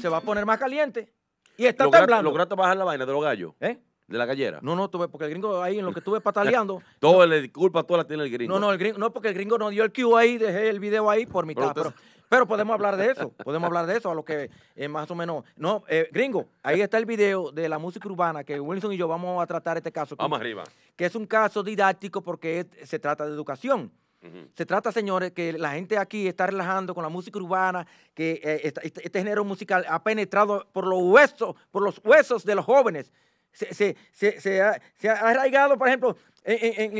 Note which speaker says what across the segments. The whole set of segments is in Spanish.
Speaker 1: se va a poner más caliente. Y está
Speaker 2: Logra-
Speaker 1: temblando.
Speaker 2: ¿Lograste bajar la vaina de los gallos?
Speaker 1: ¿Eh?
Speaker 2: De la gallera.
Speaker 1: No, no, tuve, porque el gringo ahí en lo que estuve pataleando.
Speaker 2: Todo le disculpa, toda la tiene el gringo.
Speaker 1: no, no, el gringo, no, porque el gringo nos dio el cue ahí, dejé el video ahí por mitad.
Speaker 2: Pero
Speaker 1: Pero,
Speaker 2: usted-
Speaker 1: pero podemos hablar de eso, podemos hablar de eso, a lo que eh, más o menos. No, eh, gringo, ahí está el video de la música urbana que Wilson y yo vamos a tratar este caso. que-
Speaker 2: Vamos arriba.
Speaker 1: Que es un caso didáctico porque es- se trata de educación. Se trata, señores, que la gente aquí está relajando con la música urbana, que eh, este, este género musical ha penetrado por los huesos, por los huesos de los jóvenes. Se, se- se- se ha, arraigado, por ejemplo,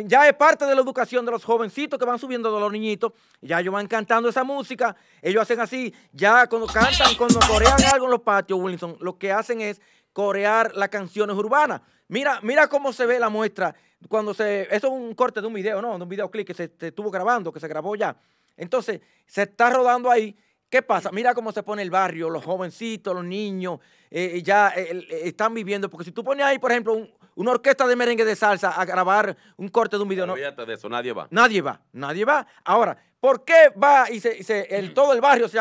Speaker 1: ya es parte de la educación de los jovencitos que van subiendo de los niñitos, ya ellos van cantando esa música, ellos hacen así, ya cuando cantan, cuando corean algo en los patios, Wilson, lo que hacen es corear las canciones urbanas. Mira, mira cómo se ve la muestra cuando se. Eso es un corte de un video, ¿no? De un videoclip que se, se estuvo grabando, que se grabó ya. Entonces, se está rodando ahí. ¿Qué pasa? Mira cómo se pone el barrio, los jovencitos, los niños, eh, ya eh, eh, están viviendo. Porque si tú pones ahí, por ejemplo, un- una orquesta de merengue de salsa a grabar un corte de un video, no,
Speaker 2: de eso, nadie va.
Speaker 1: Nadie va, nadie va. Ahora, ¿por qué va y se, y se- el, todo el barrio se,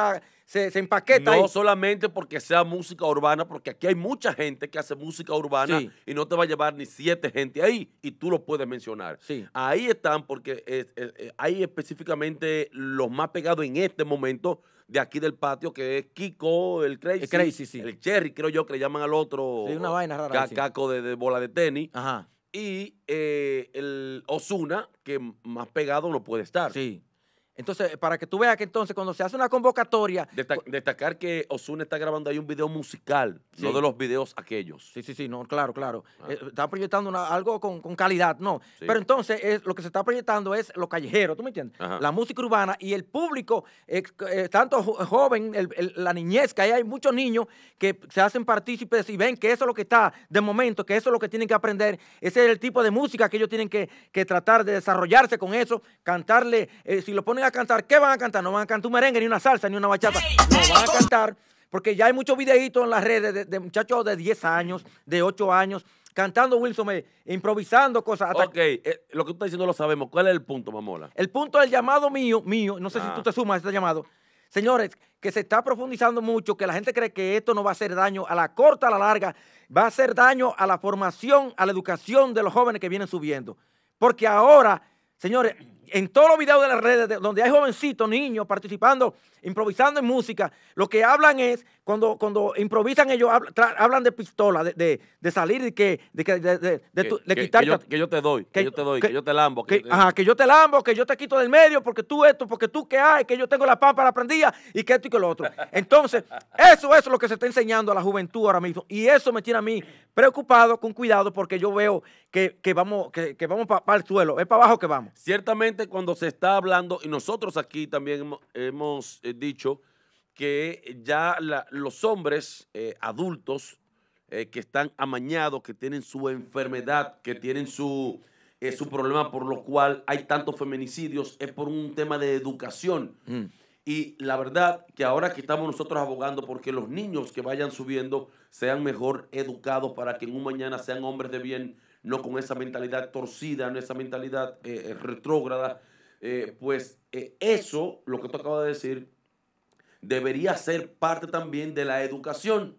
Speaker 1: se, se empaqueta
Speaker 2: No
Speaker 1: ahí?
Speaker 2: solamente porque sea música urbana, porque aquí hay mucha gente que hace música urbana
Speaker 1: Sí.
Speaker 2: y no te va a llevar ni siete gente ahí y tú lo puedes mencionar.
Speaker 1: Sí.
Speaker 2: Ahí están porque eh, eh, hay específicamente los más pegados en este momento de aquí del patio, que es Kiko, el Crazy,
Speaker 1: El Crazy, sí.
Speaker 2: el Cherry, creo yo que le llaman al otro.
Speaker 1: Sí, una vaina rara
Speaker 2: ca-
Speaker 1: ahí, sí.
Speaker 2: Caco de, de bola de tenis.
Speaker 1: Ajá,
Speaker 2: Y eh, el Osuna, que más pegado no puede estar.
Speaker 1: sí. Entonces, para que tú veas que entonces cuando se hace una convocatoria,
Speaker 2: Desta- destacar que Osuna está grabando ahí un video musical, no
Speaker 1: Sí.
Speaker 2: de los videos aquellos.
Speaker 1: Sí, sí, sí, no, claro, claro.
Speaker 2: Ah.
Speaker 1: Eh, está proyectando una- algo con, con calidad, no.
Speaker 2: Sí.
Speaker 1: Pero entonces es, lo que se está proyectando es lo callejero, ¿tú me entiendes?
Speaker 2: Ajá.
Speaker 1: La música urbana y el público, eh, eh, tanto jo- joven, el- el- la niñez, que ahí hay muchos niños que se hacen partícipes y ven que eso es lo que está de momento, que eso es lo que tienen que aprender. Ese es el tipo de música que ellos tienen que, que tratar de desarrollarse con eso, cantarle, si lo ponen a cantar, ¿qué van a cantar? No van a cantar un merengue, ni una salsa, ni una bachata. No, van a cantar porque ya hay muchos videitos en las redes de, de muchachos de 10 años, de 8 años, cantando Wilson, eh, improvisando cosas. hasta-
Speaker 2: Ok, eh, lo que tú estás diciendo lo sabemos. ¿Cuál es el punto, mamola?
Speaker 1: El punto del llamado mío, mío, no sé si
Speaker 2: Ah.
Speaker 1: tú te sumas a este llamado, señores, que se está profundizando mucho, que la gente cree que esto no va a hacer daño a la corta, a la larga, va a hacer daño a la formación, a la educación de los jóvenes que vienen subiendo. Porque ahora, señores, en todos los videos de las redes, de- donde hay jovencitos, niños participando, improvisando en música, lo que hablan es, cuando, cuando improvisan ellos, hablan, tra- hablan de pistola, de, de- de salir y que, de, que- de, de- tu-
Speaker 2: que-
Speaker 1: quitar...
Speaker 2: que yo, que yo te doy, que, yo te doy,
Speaker 1: que-
Speaker 2: yo te lambo.
Speaker 1: Que,
Speaker 2: que-
Speaker 1: ajá, que yo te lambo, que yo te quito del medio, porque tú esto, porque tú que hay, que yo tengo la pámpara prendida y que esto y que lo otro. Entonces, eso es lo que se está enseñando a la juventud ahora mismo. Y eso me tiene a mí preocupado, con cuidado, porque yo veo que, que vamos, que, que vamos para el suelo, es para abajo que vamos.
Speaker 2: Ciertamente cuando se está hablando, y nosotros aquí también hemos, hemos, eh, dicho que ya la- los hombres eh, adultos eh, que están amañados, que tienen su enfermedad, que tienen su, eh, su problema por lo cual hay tantos feminicidios, es por un tema de educación. Y la verdad que ahora que estamos nosotros abogando porque los niños que vayan subiendo sean mejor educados para que en un mañana sean hombres de bien, no con esa mentalidad torcida, no esa mentalidad retrógrada, pues eso, lo que tú acabas de decir, debería ser parte también de la educación.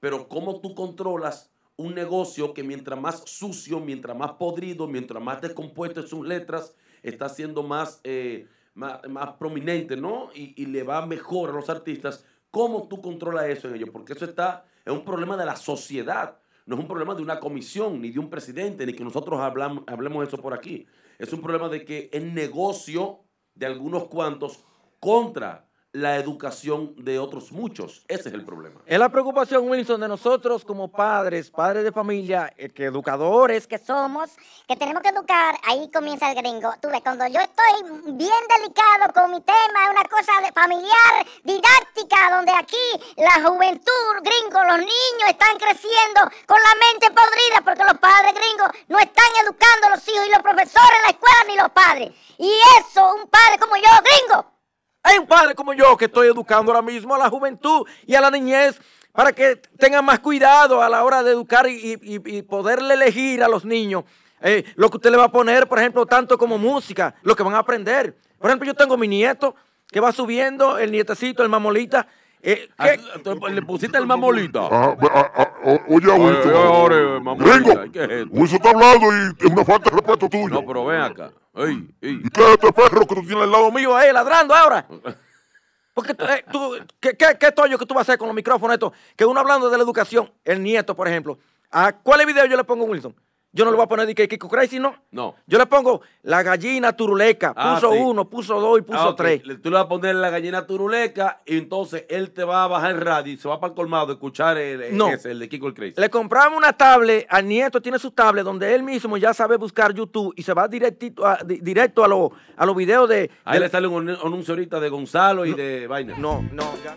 Speaker 2: Pero cómo tú controlas un negocio que mientras más sucio, mientras más podrido, mientras más descompuesto en sus letras, está siendo más, eh, más, prominente, ¿no? Y, y le va mejor a los artistas. ¿Cómo tú controlas eso en ellos? Porque eso está, es un problema de la sociedad. No es un problema de una comisión, ni de un presidente, ni que nosotros hablamos, hablemos eso por aquí. Es un problema de que el negocio de algunos cuantos contra la educación de otros muchos. Ese es el problema.
Speaker 1: Es la preocupación, Wilson, de nosotros como padres, padres de familia, eh, que educadores,
Speaker 3: que somos, que tenemos que educar, ahí comienza el gringo. Tú ves, cuando yo estoy bien delicado con mi tema, es una cosa familiar, didáctica, donde aquí la juventud gringo, los niños están creciendo con la mente podrida porque los padres gringos no están educando a los hijos y los profesores en la escuela ni los padres. Y eso, un padre como yo, gringo,
Speaker 1: Un padre como yo que estoy educando ahora mismo a la juventud y a la niñez para que tengan más cuidado a la hora de educar y poderle elegir a los niños eh, lo que usted le va a poner, por ejemplo, tanto como música, lo que van a aprender. Por ejemplo, yo tengo mi nieto que va subiendo, el nietecito, el mamolita, Eh,
Speaker 2: tú Le pusiste el mamolita.
Speaker 4: Ah, ah, ah, o- oye, Wilson. Gringo. Wilson está hablando y es una falta de respeto tuyo.
Speaker 2: No, pero ven acá. Ey, ey.
Speaker 4: ¿Y qué es este perro que tú tienes al lado mío?
Speaker 1: ahí ladrando ahora. Porque tú, eh, tú- ¿qué, qué, qué tollo que tú vas a hacer con los micrófonos estos? Que uno hablando de la educación, el nieto, por ejemplo. ¿A cuál video yo le pongo a Wilson? Yo no le voy a poner de que Kiko Crazy, no.
Speaker 2: No.
Speaker 1: Yo le pongo la gallina turuleca.
Speaker 2: Ah,
Speaker 1: Puso
Speaker 2: sí.
Speaker 1: uno, puso dos y puso
Speaker 2: Ah,
Speaker 1: tres.
Speaker 2: Tú le vas a poner la gallina turuleca y entonces él te va a bajar el radio y se va para el colmado a escuchar el,
Speaker 1: No.
Speaker 2: ese, el de Kiko el Crazy.
Speaker 1: Le compramos una tablet, al nieto tiene su tablet donde él mismo ya sabe buscar YouTube y se va directito a, directo a, los a los videos de...
Speaker 2: Ahí
Speaker 1: de-
Speaker 2: le sale un anuncio ahorita de Gonzalo y de vaina.
Speaker 1: No, no, ya.